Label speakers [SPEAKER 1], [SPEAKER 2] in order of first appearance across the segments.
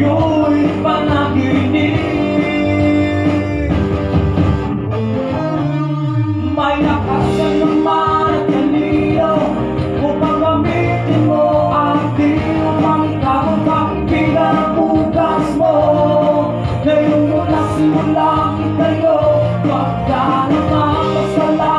[SPEAKER 1] kayo'y panaginip. May nakasan naman at kanino Upang gamitin mo ang diumang kapapakpila na bukas mo. Ngayon mo na simulang itayo Pagka nakakasala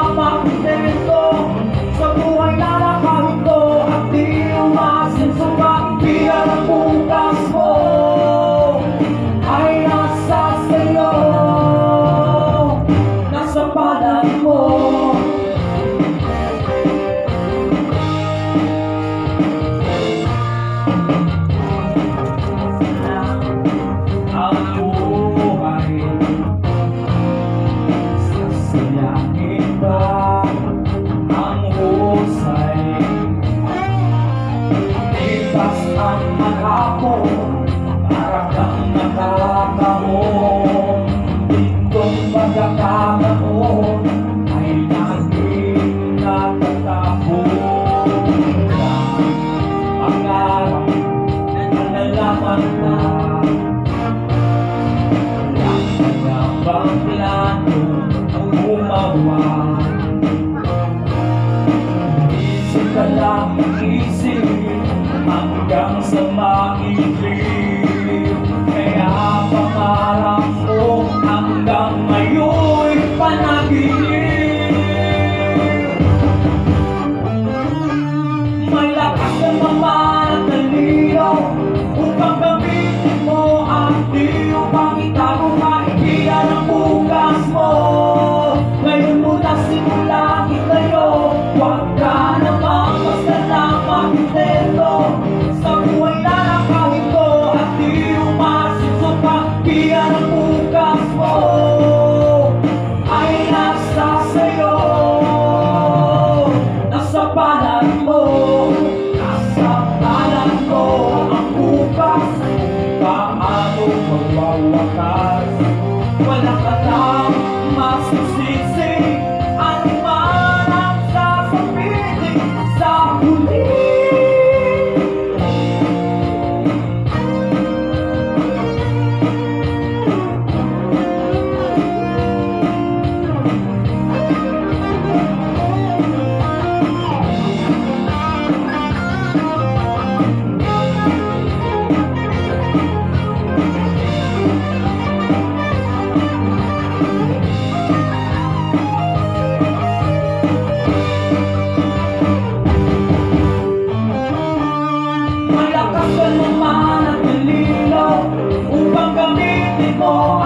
[SPEAKER 1] Lipas ang mga ako Para kang nakakamu chẳng sợ mang see, see. Lakas ka naman upang gamitin mo